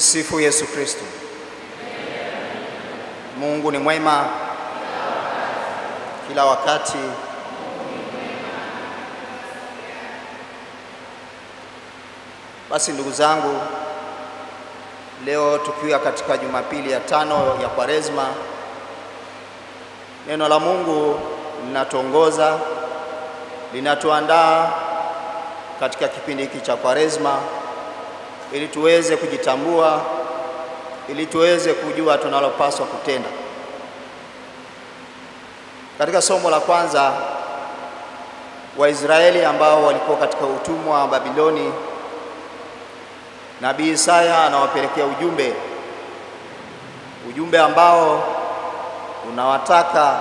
Tumsifu Yesu Kristo. Mungu ni mwema kila wakati. Basi ndugu zangu, leo tukiwa katika Jumapili ya tano ya Kwaresma, neno la Mungu linatuongoza, linatuandaa katika kipindi hiki cha Kwaresma ili tuweze kujitambua, ili tuweze kujua tunalopaswa kutenda. Katika somo la kwanza, Waisraeli ambao walikuwa katika utumwa wa Babiloni, Nabii Isaya anawapelekea ujumbe, ujumbe ambao unawataka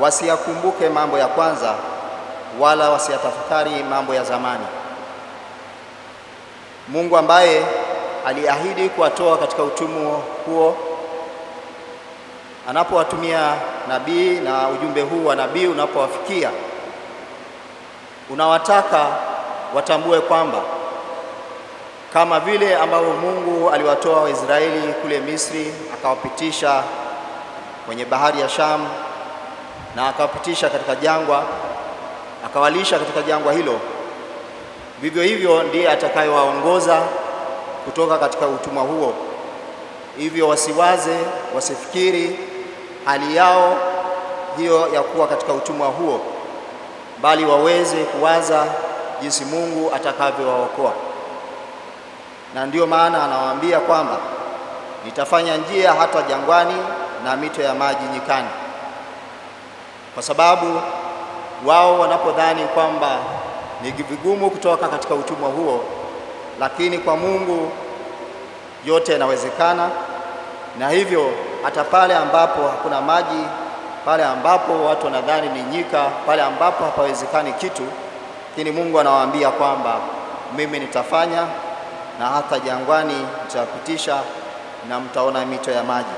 wasiyakumbuke mambo ya kwanza wala wasiyatafakari mambo ya zamani. Mungu ambaye aliahidi kuwatoa katika utumwa huo, anapowatumia nabii na ujumbe huu wa nabii unapowafikia, unawataka watambue kwamba kama vile ambavyo Mungu aliwatoa Waisraeli kule Misri, akawapitisha kwenye bahari ya Shamu na akawapitisha katika jangwa, akawalisha katika jangwa hilo vivyo hivyo ndiye atakayewaongoza kutoka katika utumwa huo. Hivyo wasiwaze, wasifikiri hali yao hiyo ya kuwa katika utumwa huo, bali waweze kuwaza jinsi Mungu atakavyowaokoa. Na ndiyo maana anawaambia kwamba nitafanya njia hata jangwani na mito ya maji nyikani, kwa sababu wao wanapodhani kwamba ni vigumu kutoka katika utumwa huo, lakini kwa Mungu yote yanawezekana. Na hivyo hata pale ambapo hakuna maji, pale ambapo watu wanadhani ni nyika, pale ambapo hapawezekani kitu, lakini Mungu anawaambia kwamba mimi nitafanya, na hata jangwani nitapitisha na mtaona mito ya maji.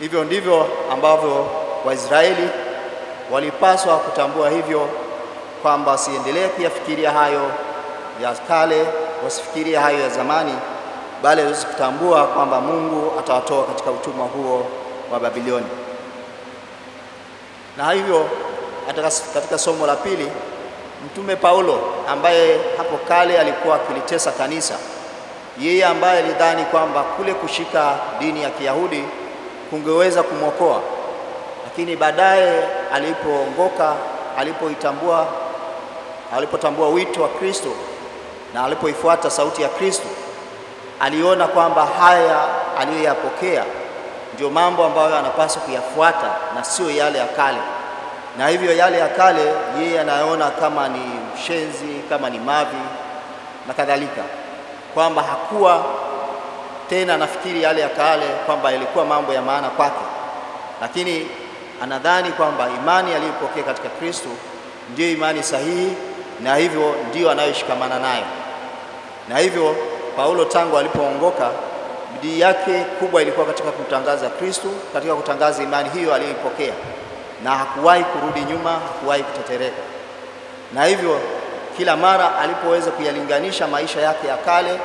Hivyo ndivyo ambavyo Waisraeli walipaswa kutambua hivyo kwamba wasiendelee kuyafikiria hayo ya kale, wasifikirie hayo ya zamani, bali waweze kutambua kwamba Mungu atawatoa katika utumwa huo wa Babiloni. Na hivyo katika somo la pili, Mtume Paulo ambaye hapo kale alikuwa akilitesa kanisa, yeye ambaye alidhani kwamba kule kushika dini ya Kiyahudi kungeweza kumwokoa, lakini baadaye alipoongoka, alipoitambua alipotambua wito wa Kristo na alipoifuata sauti ya Kristo, aliona kwamba haya aliyoyapokea ndio mambo ambayo anapaswa kuyafuata na sio yale ya kale. Na hivyo yale ya kale yeye anaona kama ni mshenzi, kama ni mavi na kadhalika, kwamba hakuwa tena anafikiri yale ya kale kwamba ilikuwa mambo ya maana kwake, lakini anadhani kwamba imani aliyopokea katika Kristo ndiyo imani sahihi na hivyo ndiyo anayoshikamana nayo. Na hivyo Paulo tangu alipoongoka, bidii yake kubwa ilikuwa katika kutangaza Kristo, katika kutangaza imani hiyo aliyoipokea, na hakuwahi kurudi nyuma, hakuwahi kutetereka. Na hivyo kila mara alipoweza kuyalinganisha maisha yake ya kale,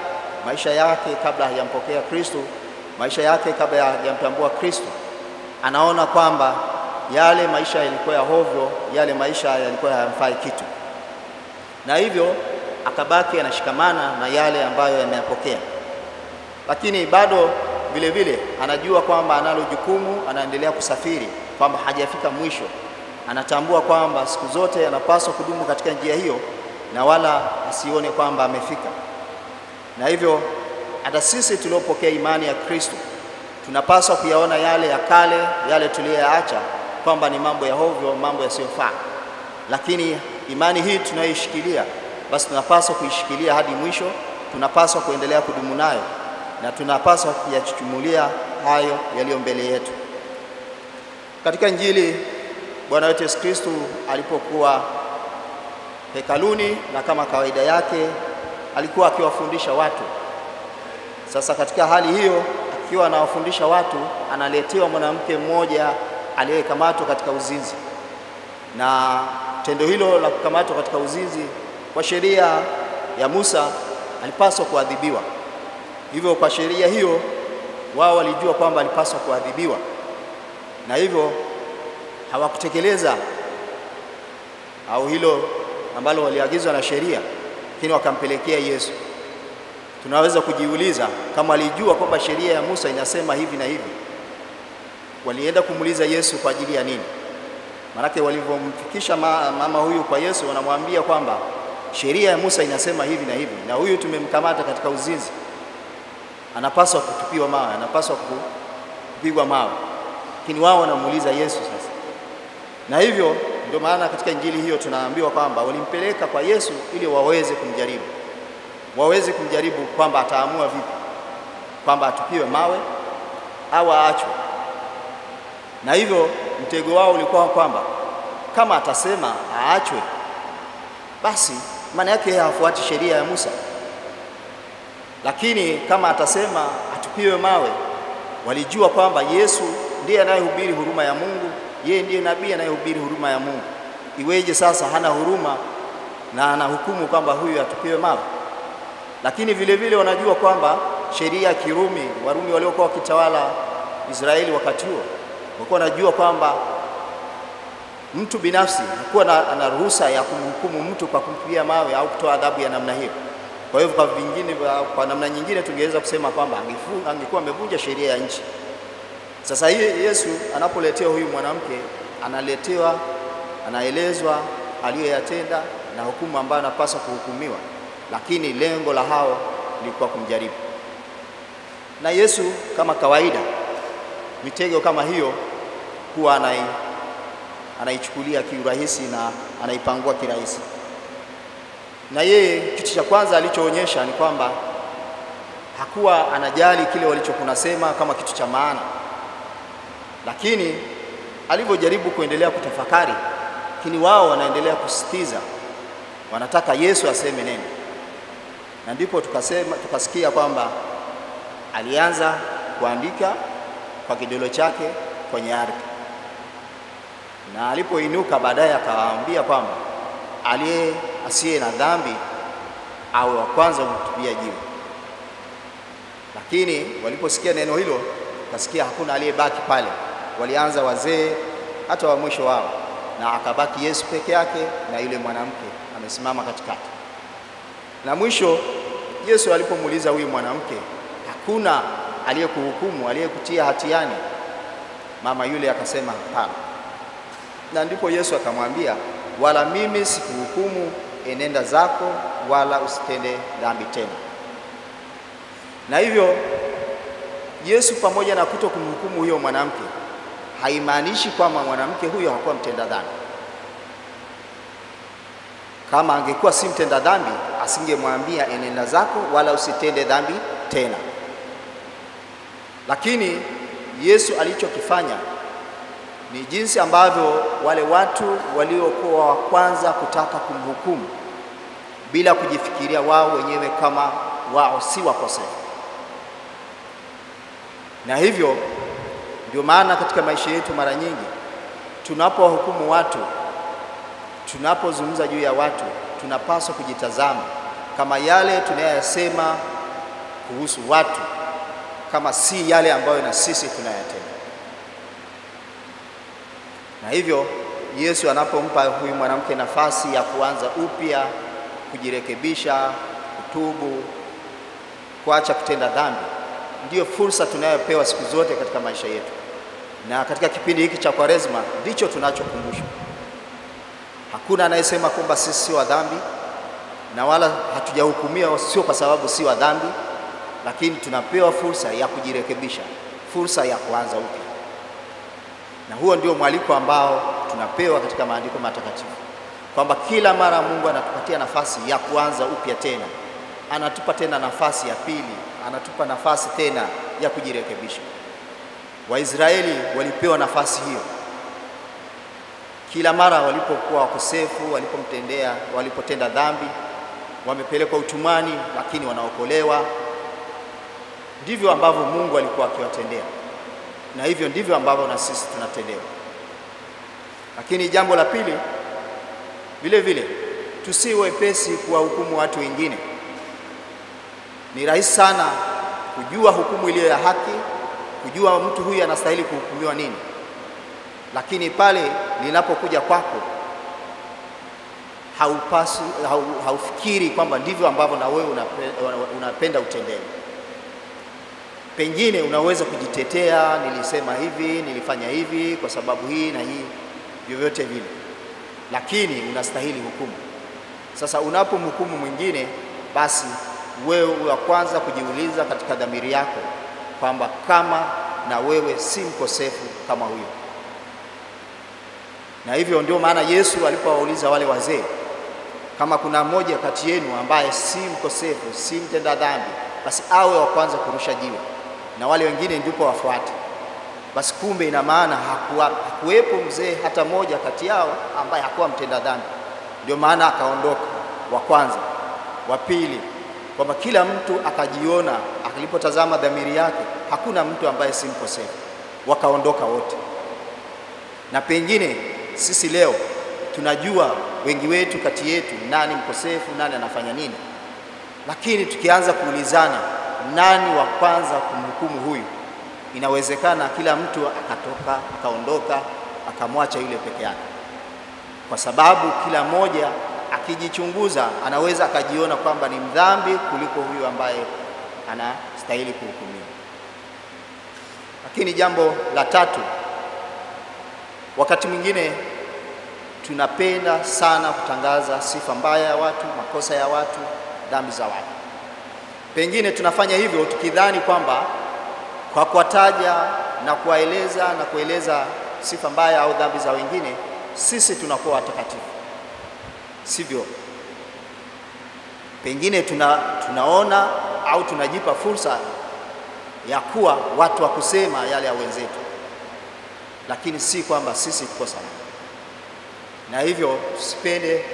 maisha yake kabla hajampokea Kristo, maisha yake kabla hajamtambua Kristo, anaona kwamba yale maisha yalikuwa ya hovyo, yale maisha yalikuwa hayamfai kitu na hivyo akabaki anashikamana na yale ambayo yameyapokea, lakini bado vile vile anajua kwamba analo jukumu, anaendelea kusafiri, kwamba hajafika mwisho. Anatambua kwamba siku zote anapaswa kudumu katika njia hiyo na wala asione kwamba amefika. Na hivyo hata sisi tuliopokea imani ya Kristo tunapaswa kuyaona yale ya kale, yale tuliyoyaacha kwamba ni mambo ya hovyo, mambo yasiyofaa, lakini imani hii tunayoishikilia basi tunapaswa kuishikilia hadi mwisho. Tunapaswa kuendelea kudumu nayo na tunapaswa kuyachuchumulia hayo yaliyo mbele yetu. Katika Injili, Bwana wetu Yesu Kristo alipokuwa hekaluni, na kama kawaida yake alikuwa akiwafundisha watu. Sasa katika hali hiyo, akiwa anawafundisha watu, analetewa mwanamke mmoja aliyekamatwa katika uzinzi na tendo hilo la kukamatwa katika uzinzi kwa sheria ya Musa alipaswa kuadhibiwa, Hivyo kwa sheria hiyo wao walijua kwamba alipaswa kuadhibiwa, na hivyo hawakutekeleza au hilo ambalo waliagizwa na sheria, lakini wakampelekea Yesu. Tunaweza kujiuliza kama walijua kwamba sheria ya Musa inasema hivi na hivi, walienda kumuuliza Yesu kwa ajili ya nini? Maanake walivyomfikisha ma, mama huyu kwa Yesu, wanamwambia kwamba sheria ya Musa inasema hivi na hivi, na huyu tumemkamata katika uzinzi, anapaswa kutupiwa mawe, anapaswa kupigwa mawe. Lakini wao wanamuuliza Yesu sasa, na hivyo ndio maana katika injili hiyo tunaambiwa kwamba walimpeleka kwa Yesu ili waweze kumjaribu, waweze kumjaribu kwamba ataamua vipi, kwamba atupiwe mawe au aachwe. Na hivyo mtego wao ulikuwa kwamba kama atasema aachwe, basi maana yake hafuati sheria ya Musa, lakini kama atasema atupiwe mawe, walijua kwamba Yesu ndiye anayehubiri huruma ya Mungu, yeye ndiye nabii anayehubiri huruma ya Mungu. Iweje sasa hana huruma na anahukumu kwamba huyu atupiwe mawe? Lakini vile vile wanajua kwamba sheria ya Kirumi, Warumi waliokuwa wakitawala Israeli wakati huo, walikuwa anajua kwamba mtu binafsi hakuwa ana ruhusa ya kumhukumu mtu kwa kumpigia mawe au kutoa adhabu ya namna hiyo. Kwa hivyo kwa vingine, kwa namna nyingine tungeweza kusema kwamba angekuwa amevunja sheria ya nchi. Sasa hii Yesu anapoletewa huyu mwanamke, analetewa, anaelezwa aliyoyatenda na hukumu ambayo anapaswa kuhukumiwa, lakini lengo la hao lilikuwa kumjaribu. Na Yesu kama kawaida, mitego kama hiyo huwa anai anaichukulia kiurahisi na anaipangua kirahisi. Na yeye kitu cha kwanza alichoonyesha ni kwamba hakuwa anajali kile walichokunasema kama kitu cha maana, lakini alivyojaribu kuendelea kutafakari, lakini wao wanaendelea kusisitiza, wanataka Yesu aseme neno, na ndipo tukasema, tukasikia kwamba alianza kuandika kwa kidole chake kwenye ardhi na alipoinuka baadaye akawaambia kwamba aliye asiye na dhambi awe wa kwanza kumtupia jiwe. Lakini waliposikia neno hilo, kasikia hakuna aliyebaki pale, walianza wazee hata wa mwisho wao, na akabaki Yesu peke yake na yule mwanamke amesimama katikati. Na mwisho Yesu alipomuuliza huyu mwanamke, hakuna aliyekuhukumu, aliyekutia hatiani? Mama yule akasema hapana na ndipo Yesu akamwambia, wala mimi sikuhukumu, enenda zako, wala usitende dhambi tena. Na hivyo Yesu pamoja na kuto kumhukumu huyo mwanamke, haimaanishi kwamba mwanamke huyo hakuwa mtenda dhambi. Kama angekuwa si mtenda dhambi, asingemwambia enenda zako, wala usitende dhambi tena. Lakini Yesu alichokifanya ni jinsi ambavyo wale watu waliokuwa wa kwanza kutaka kumhukumu bila kujifikiria wao wenyewe kama wao si wakosefu. Na hivyo ndio maana katika maisha yetu mara nyingi tunapowahukumu watu, tunapozungumza juu ya watu, tunapaswa kujitazama kama yale tunayoyasema kuhusu watu kama si yale ambayo na sisi tunayatenda na hivyo Yesu anapompa huyu mwanamke nafasi ya kuanza upya, kujirekebisha, kutubu, kuacha kutenda dhambi, ndiyo fursa tunayopewa siku zote katika maisha yetu, na katika kipindi hiki cha Kwaresma ndicho tunachokumbushwa. Hakuna anayesema kwamba sisi si wa dhambi, na wala hatujahukumiwa sio kwa sababu si wa dhambi, lakini tunapewa fursa ya kujirekebisha, fursa ya kuanza upya na huo ndio mwaliko ambao tunapewa katika maandiko matakatifu kwamba kila mara Mungu anatupatia nafasi ya kuanza upya tena, anatupa tena nafasi ya pili, anatupa nafasi tena ya kujirekebisha. Waisraeli walipewa nafasi hiyo kila mara walipokuwa wakosefu, walipomtendea, walipotenda dhambi, wamepelekwa utumwani, lakini wanaokolewa. Ndivyo ambavyo Mungu alikuwa akiwatendea na hivyo ndivyo ambavyo na sisi tunatendewa. Lakini jambo la pili, vile vile tusiwe wepesi kuwahukumu watu wengine. Ni rahisi sana kujua hukumu iliyo ya haki, kujua mtu huyu anastahili kuhukumiwa nini. Lakini pale linapokuja kwako, haupasi hau, haufikiri kwamba ndivyo ambavyo na wewe unapenda, unapenda utendewe. Pengine unaweza kujitetea, nilisema hivi, nilifanya hivi kwa sababu hii na hii, vyovyote vile, lakini unastahili hukumu. Sasa unapomhukumu mwingine, basi wewe wa kwanza kujiuliza katika dhamiri yako kwamba kama na wewe si mkosefu kama huyo. Na hivyo ndio maana Yesu alipowauliza wale wazee, kama kuna mmoja kati yenu ambaye si mkosefu, si mtenda dhambi, basi awe wa kwanza kurusha jiwe, na wale wengine ndipo wafuate. Basi kumbe, ina maana hakuwepo mzee hata mmoja kati yao ambaye hakuwa mtenda dhambi. Ndio maana akaondoka wa kwanza, wa pili, kwamba kila mtu akajiona, alipotazama dhamiri yake, hakuna mtu ambaye si mkosefu, wakaondoka wote. Na pengine sisi leo tunajua wengi wetu kati yetu nani mkosefu, nani anafanya nini, lakini tukianza kuulizana nani wa kwanza kumhukumu huyu, inawezekana kila mtu akatoka akaondoka akamwacha yule peke yake, kwa sababu kila mmoja akijichunguza anaweza akajiona kwamba ni mdhambi kuliko huyu ambaye anastahili kuhukumiwa. Lakini jambo la tatu, wakati mwingine tunapenda sana kutangaza sifa mbaya ya watu, makosa ya watu, dhambi za watu. Pengine tunafanya hivyo tukidhani kwamba kwa kuwataja na kuwaeleza na kueleza sifa mbaya au dhambi za wengine, sisi tunakuwa watakatifu. Sivyo. Pengine tuna, tunaona au tunajipa fursa ya kuwa watu wa kusema yale ya wenzetu, lakini si kwamba sisi tuko salama na hivyo tusipende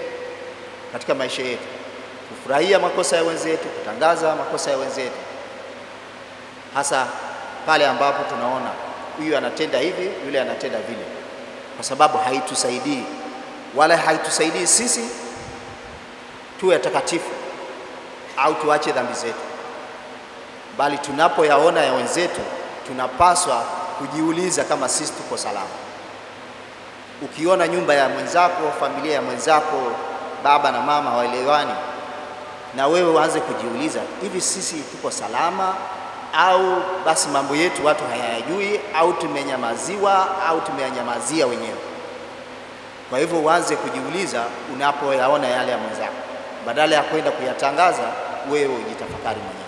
katika maisha yetu kufurahia makosa ya wenzetu, kutangaza makosa ya wenzetu, hasa pale ambapo tunaona huyu anatenda hivi, yule anatenda vile, kwa sababu haitusaidii wala haitusaidii sisi tuwe takatifu au tuache dhambi zetu, bali tunapoyaona ya wenzetu tunapaswa kujiuliza kama sisi tuko salama. Ukiona nyumba ya mwenzako, familia ya mwenzako, baba na mama hawaelewani, na wewe uanze kujiuliza, hivi sisi tuko salama au basi mambo yetu watu hayayajui au tumenyamaziwa au tumeyanyamazia wenyewe? Kwa hivyo uanze kujiuliza unapoyaona yale ya mwenzako, badala ya kwenda kuyatangaza, wewe ujitafakari mwenyewe.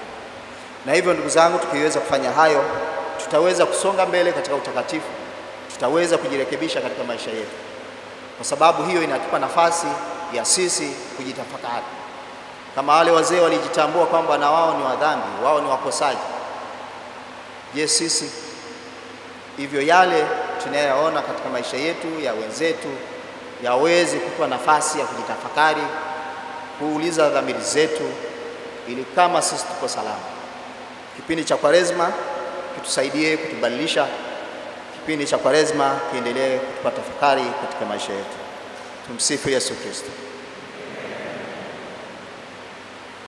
Na hivyo ndugu zangu, tukiweza kufanya hayo, tutaweza kusonga mbele katika utakatifu tutaweza kujirekebisha katika maisha yetu, kwa sababu hiyo inatupa nafasi ya sisi kujitafakari. Kama wale wazee walijitambua kwamba na wao ni wadhambi, wao ni wakosaji, je, sisi hivyo yale tunayoyaona katika maisha yetu ya wenzetu yaweze kutupa nafasi ya kujitafakari, kuuliza dhamiri zetu, ili kama sisi tuko salama. Kipindi cha Kwaresma kitusaidie kutubadilisha kipindi cha Kwaresma kiendelee kutupa tafakari katika maisha yetu. Tumsifu Yesu Kristo.